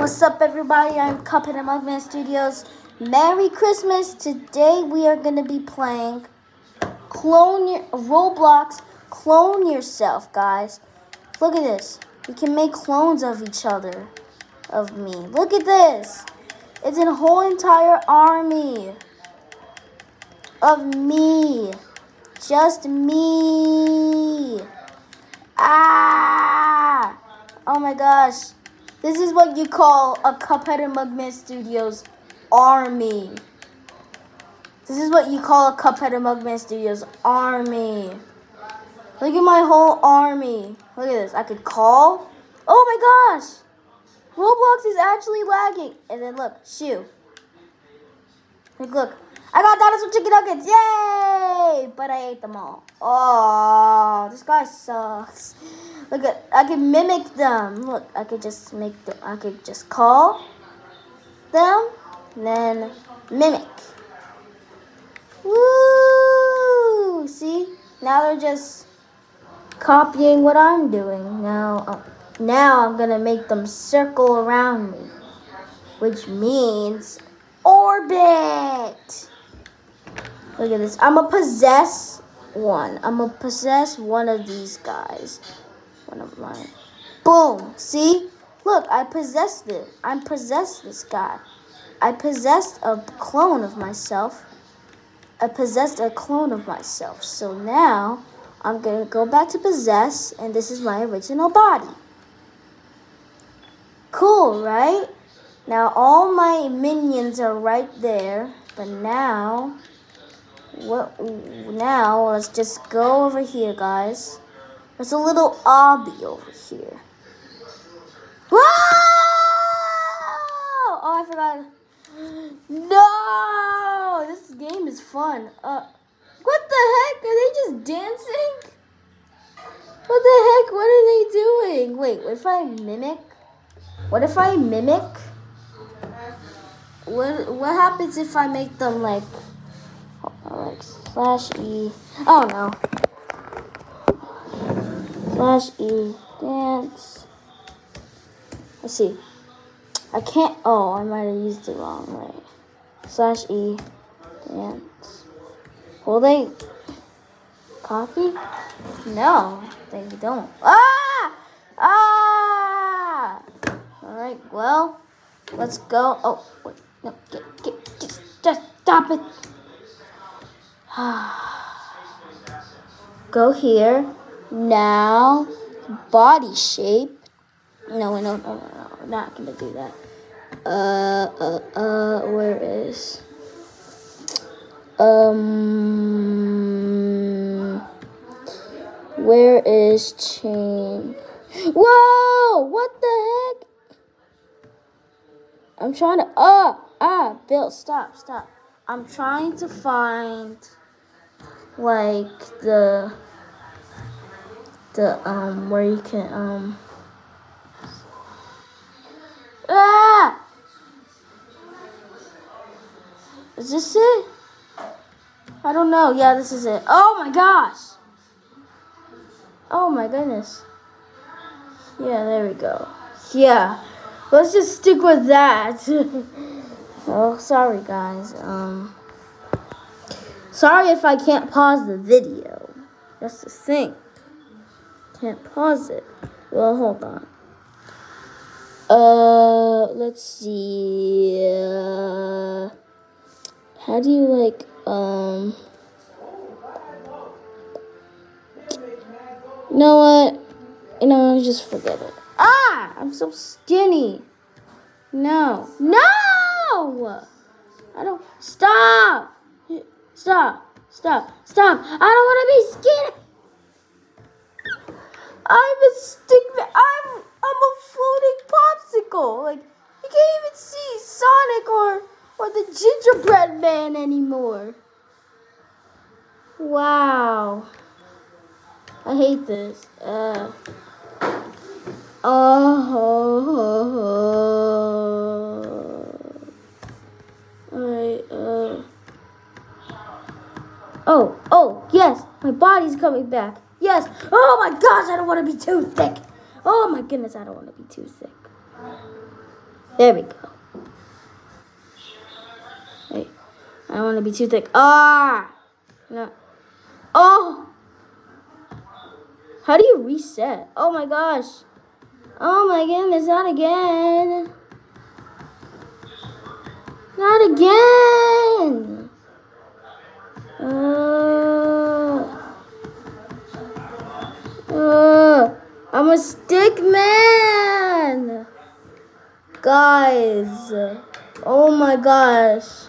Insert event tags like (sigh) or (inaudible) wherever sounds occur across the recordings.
What's up, everybody? I'm Cuphead at Mugman Studios. Merry Christmas! Today we are going to be playing Clone Your Roblox. Clone yourself, guys. Look at this. We can make clones of each other, of me. Look at this. It's a whole entire army of me. Just me. Ah! Oh my gosh. This is what you call a Cuphead and Mugman Studios army. This is what you call a Cuphead and Mugman Studios army. Look at my whole army. Look at this. I could call. Oh my gosh. Roblox is actually lagging. And then look, shoe. Look, look. I got dinosaur chicken nuggets. Yay! But I ate them all. Oh, this guy sucks. Look at, I can mimic them. Look, I could just make them, I could just call them, and then mimic. Woo! See? Now they're just copying what I'm doing. Now, uh, now I'm gonna make them circle around me, which means orbit. Look at this. I'm gonna possess one. I'm gonna possess one of these guys. One of mine. Boom. See? Look, I possessed it. I possessed this guy. I possessed a clone of myself. I possessed a clone of myself. So now I'm gonna go back to possess, and this is my original body. Cool, right? Now all my minions are right there, but now what now let's just go over here guys there's a little obby over here. Whoa! oh i forgot. No! This game is fun. Uh what the heck? Are they just dancing? What the heck? What are they doing? Wait what if i mimic? What if i mimic? What what happens if i make them like like slash E. Oh no. Slash E dance. Let's see. I can't. Oh, I might have used it wrong. Right. Slash E dance. Will they copy? No, they don't. Ah! Ah! All right. Well, let's go. Oh, wait. No, get, get, just, just stop it. (sighs) Go here. Now, body shape. No, no, no, no, no. Not to do that. Uh, uh, uh, where is... Um... Where is chain? Whoa! What the heck? I'm trying to... Ah! Ah! Bill, stop, stop. I'm trying to find like the the um where you can um ah! Is this it? I don't know. Yeah this is it. Oh my gosh! Oh my goodness. Yeah there we go. Yeah let's just stick with that. (laughs) Oh sorry guys. Um Sorry if I can't pause the video. That's the thing. Can't pause it. Well, hold on. Uh, let's see. Uh, how do you like, um, you know what? You know, just forget it. Ah, I'm so skinny. No. No! I don't, stop! Stop. Stop. Stop. I don't want to be scared. I'm a stick. I'm I'm a floating popsicle. Like you can't even see Sonic or or the gingerbread man anymore. Wow. I hate this. Uh. Oh. Alright. Uh. Oh, oh, yes, my body's coming back. Yes. Oh my gosh, I don't want to be too thick. Oh my goodness, I don't want to be too thick. There we go. Wait, I don't want to be too thick. Ah! No. Oh! How do you reset? Oh my gosh. Oh my goodness, not again. Not again. Uh, I'm a stick man. Guys. Oh my gosh.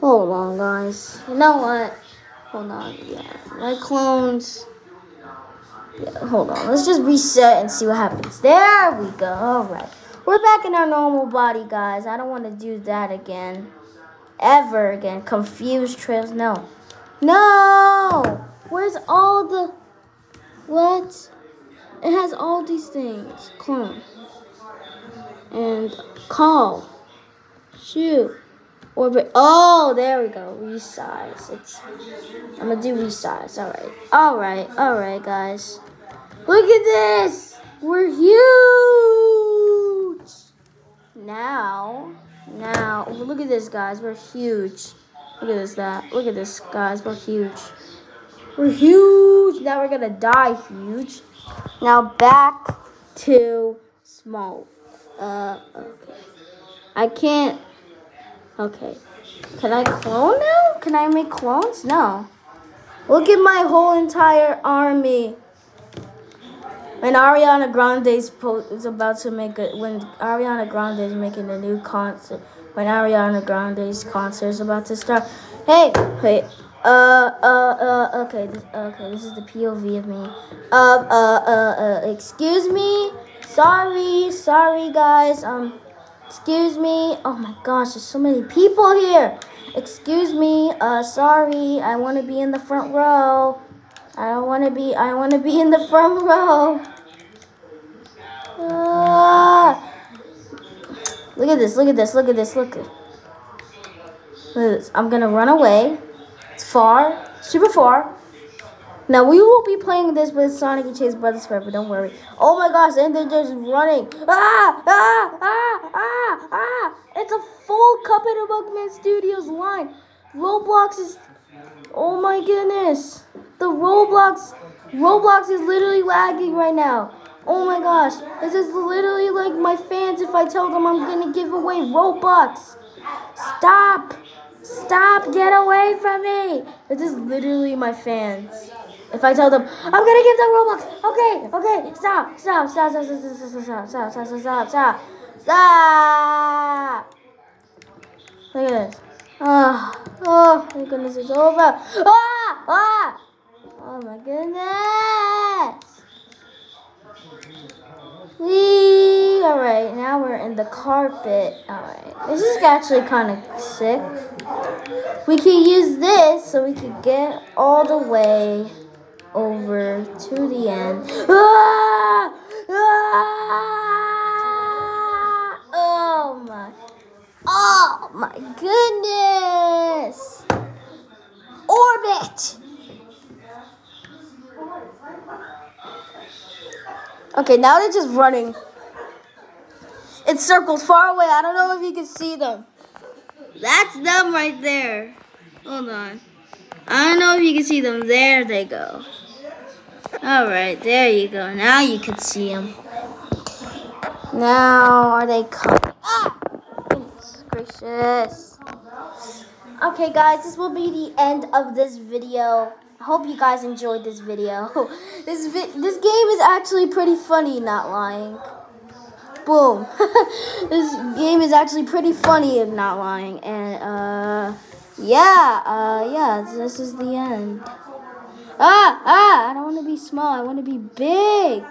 Hold on, guys. You know what? Hold on. Yeah, my clones. Yeah, hold on. Let's just reset and see what happens. There we go. All right. We're back in our normal body, guys. I don't want to do that again. Ever again. Confused trails. No. No! Where's all the... What? It has all these things. Clone. And call. Shoot. Orbit. Oh, there we go. Resize. It's. I'm gonna do resize. All right. All right. All right, guys. Look at this. We're huge. Now, now, look at this, guys. We're huge. Look at this. That. Look at this, guys. We're huge. We're huge. Now we're gonna die huge. Now back to small. Uh. Okay. I can't. Okay. Can I clone now? Can I make clones? No. Look at my whole entire army. When Ariana Grande is about to make it, when Ariana Grande is making a new concert, when Ariana Grande's concert is about to start. Hey, wait. Uh, uh, uh, okay, this, okay, this is the POV of me. Uh, uh, uh, uh, excuse me. Sorry, sorry, guys. Um, Excuse me. Oh my gosh, there's so many people here. Excuse me. Uh, sorry. I want to be in the front row. I want to be. I want to be in the front row. Ah. Look at this. Look at this. Look at this. Look. Look at this. I'm gonna run away. It's far, super far. Now we will be playing this with Sonic and Chase Brothers forever. Don't worry. Oh my gosh! And they're just running. Ah! Ah! Ah! Ah! Ah! It's a full Cuphead of Mugman Studios line. Roblox is. Oh my goodness! The Roblox. Roblox is literally lagging right now. Oh my gosh! This is literally like my fans if I tell them I'm gonna give away Robux. Stop! Stop! Get away from me! This is literally my fans. If I tell them, I'm gonna give them Robux. Okay, okay, stop, stop, stop, stop, stop, stop, stop, stop, stop, stop, stop, stop. Look at this. Oh, oh, my goodness, it's over. Ah, ah. Oh my goodness. We, all right, now we're in the carpet. All right, this is actually kind of sick. We can use this so we can get all the way over to the end. Ah! Oh my. Oh my goodness. Orbit. Okay, now they're just running. It's circled far away. I don't know if you can see them. That's them right there. Hold on. I don't know if you can see them. There they go. Alright, there you go. Now you can see them. Now, are they coming? Ah! Goodness gracious. Okay, guys, this will be the end of this video. I hope you guys enjoyed this video. (laughs) this vi this game is actually pretty funny, not lying. Boom. (laughs) this game is actually pretty funny, if not lying. And, uh, yeah, uh, yeah, this is the end. Ah, ah, I don't want to be small. I want to be big.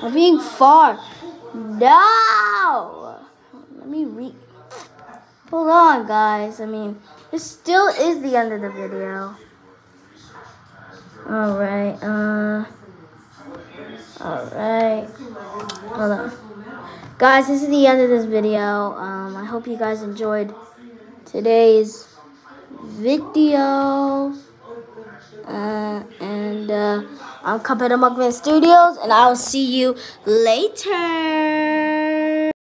I'm being far. No! Let me re... Hold on, guys. I mean, this still is the end of the video. Alright, uh... Alright. Hold on. Guys, this is the end of this video. Um, I hope you guys enjoyed today's video. Uh, and uh, I'm Cuphead Mugman Studios, and I will see you later.